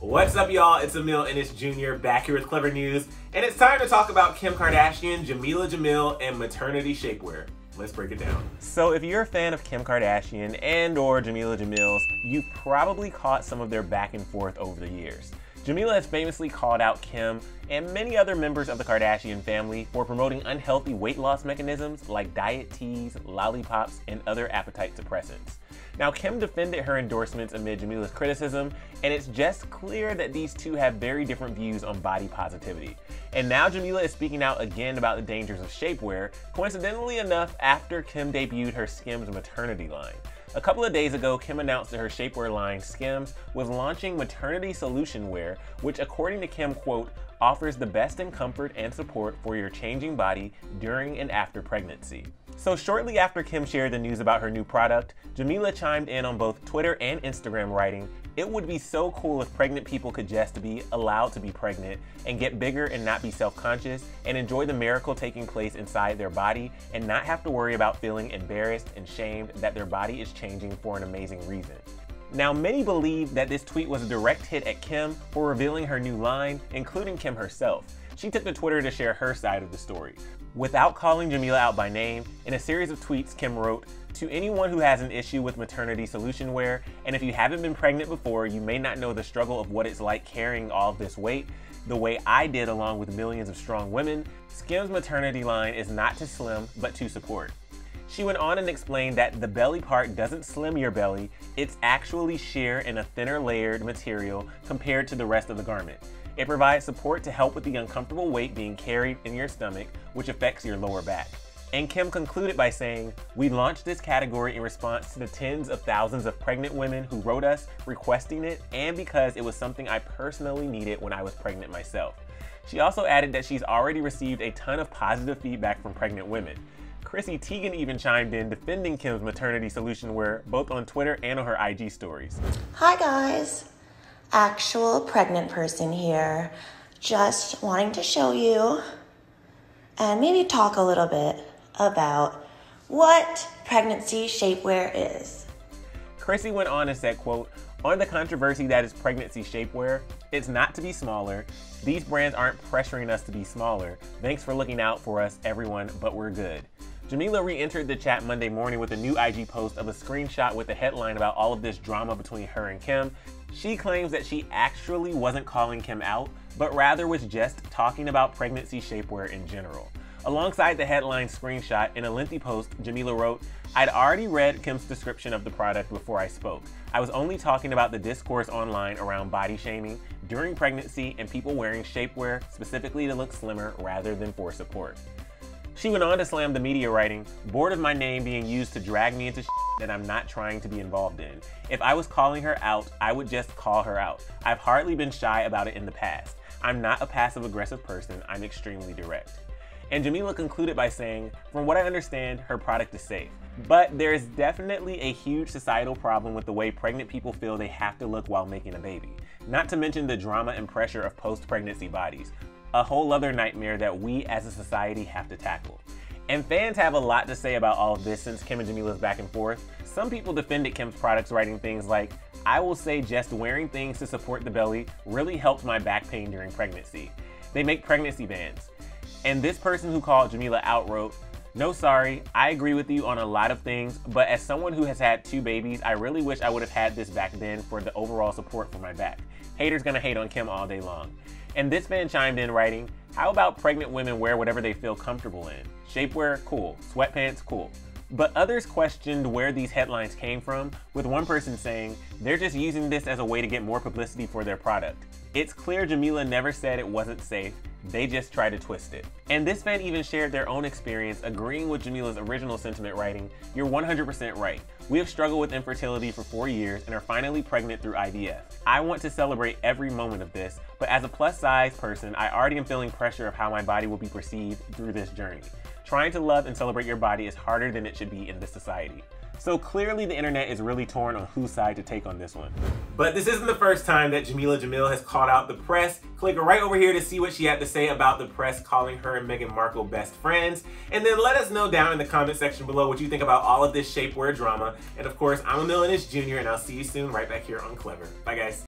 What's up, y'all? It's Emile Ennis Jr. back here with Clevver News, and it's time to talk about Kim Kardashian, Jameela Jamil, and maternity shapewear. Let's break it down. So if you're a fan of Kim Kardashian and or Jameela Jamil's, you've probably caught some of their back and forth over the years. Jameela has famously called out Kim and many other members of the Kardashian family for promoting unhealthy weight loss mechanisms like diet teas, lollipops, and other appetite suppressants. Now, Kim defended her endorsements amid Jameela's criticism, and it's just clear that these two have very different views on body positivity. And now Jameela is speaking out again about the dangers of shapewear, coincidentally enough after Kim debuted her Skims maternity line. A couple of days ago, Kim announced that her shapewear line, Skims, was launching maternity solution wear, which according to Kim, quote, offers the best in comfort and support for your changing body during and after pregnancy. So shortly after Kim shared the news about her new product, Jameela chimed in on both Twitter and Instagram writing, it would be so cool if pregnant people could just be allowed to be pregnant and get bigger and not be self-conscious and enjoy the miracle taking place inside their body and not have to worry about feeling embarrassed and shamed that their body is changing for an amazing reason. Now, many believe that this tweet was a direct hit at Kim for revealing her new line, including Kim herself. She took to Twitter to share her side of the story. Without calling Jameela out by name, in a series of tweets, Kim wrote, to anyone who has an issue with maternity solution wear, and if you haven't been pregnant before, you may not know the struggle of what it's like carrying all this weight, the way I did along with millions of strong women, Skims maternity line is not to slim, but to support. She went on and explained that the belly part doesn't slim your belly, it's actually sheer and a thinner layered material compared to the rest of the garment. It provides support to help with the uncomfortable weight being carried in your stomach, which affects your lower back. And Kim concluded by saying, We launched this category in response to the tens of thousands of pregnant women who wrote us requesting it, and because it was something I personally needed when I was pregnant myself. She also added that she's already received a ton of positive feedback from pregnant women. Chrissy Teigen even chimed in defending Kim's maternity solution wear both on Twitter and on her IG stories. Hi guys, actual pregnant person here. Just wanting to show you and maybe talk a little bit about what pregnancy shapewear is. Chrissy went on and said, quote, on the controversy that is pregnancy shapewear, it's not to be smaller. These brands aren't pressuring us to be smaller. Thanks for looking out for us, everyone, but we're good. Jameela re-entered the chat Monday morning with a new IG post of a screenshot with a headline about all of this drama between her and Kim. She claims that she actually wasn't calling Kim out, but rather was just talking about pregnancy shapewear in general. Alongside the headline screenshot, in a lengthy post, Jameela wrote, I'd already read Kim's description of the product before I spoke. I was only talking about the discourse online around body shaming during pregnancy and people wearing shapewear specifically to look slimmer rather than for support. She went on to slam the media writing, bored of my name being used to drag me into that I'm not trying to be involved in. If I was calling her out, I would just call her out. I've hardly been shy about it in the past. I'm not a passive aggressive person, I'm extremely direct. And Jameela concluded by saying, from what I understand, her product is safe. But there is definitely a huge societal problem with the way pregnant people feel they have to look while making a baby. Not to mention the drama and pressure of post-pregnancy bodies a whole other nightmare that we as a society have to tackle. And fans have a lot to say about all of this since Kim and Jameela's back and forth. Some people defended Kim's products, writing things like, I will say just wearing things to support the belly really helped my back pain during pregnancy. They make pregnancy bands. And this person who called Jameela out wrote, no, sorry, I agree with you on a lot of things, but as someone who has had two babies, I really wish I would have had this back then for the overall support for my back. Haters gonna hate on Kim all day long. And this man chimed in writing, how about pregnant women wear whatever they feel comfortable in? Shapewear, cool. Sweatpants, cool. But others questioned where these headlines came from, with one person saying, they're just using this as a way to get more publicity for their product. It's clear Jameela never said it wasn't safe, they just try to twist it. And this fan even shared their own experience, agreeing with Jameela's original sentiment writing, you're 100% right. We have struggled with infertility for four years and are finally pregnant through IVF. I want to celebrate every moment of this, but as a plus size person, I already am feeling pressure of how my body will be perceived through this journey. Trying to love and celebrate your body is harder than it should be in this society. So clearly the internet is really torn on whose side to take on this one. But this isn't the first time that Jameela Jamil has called out the press. Click right over here to see what she had to say about the press calling her and Meghan Markle best friends. And then let us know down in the comment section below what you think about all of this shapewear drama. And of course, I'm a Ennis Jr. and I'll see you soon right back here on Clevver. Bye guys.